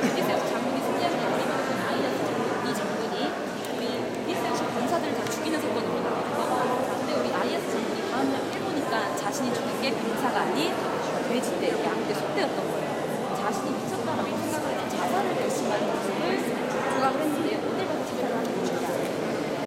우리세우스 장군이 승리하는 우리만큼 IS 이 장군이 우리 피세우스 군사들을 다 죽이는 사건입니다. 그런데 우리 IS 장군이 다음날 깨보니까 자신이 죽은 게 병사가 아닌 돼지떼, 양떼, 속대였던 거예요.